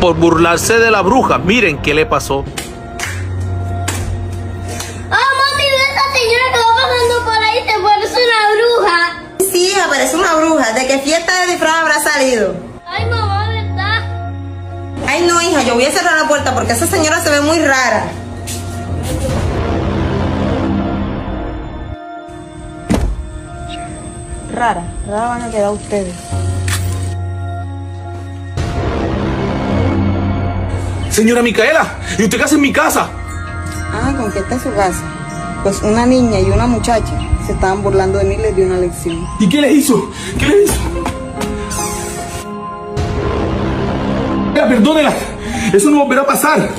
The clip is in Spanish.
por burlarse de la bruja. Miren qué le pasó. ¡Ah, mami, ve esta señora que va pasando por ahí! ¡Se parece una bruja! Sí, hija, parece una bruja. ¿De qué fiesta de disfraz habrá salido? ¡Ay, mamá, verdad! Ay, no, hija, yo voy a cerrar la puerta porque esa señora se ve muy rara. Rara, rara van a quedar ustedes. Señora Micaela, ¿y usted qué hace en mi casa? Ah, ¿con qué está en su casa? Pues una niña y una muchacha se estaban burlando de mí y les di una lección. ¿Y qué le hizo? ¿Qué le hizo? Perdónela. Eso no volverá a pasar.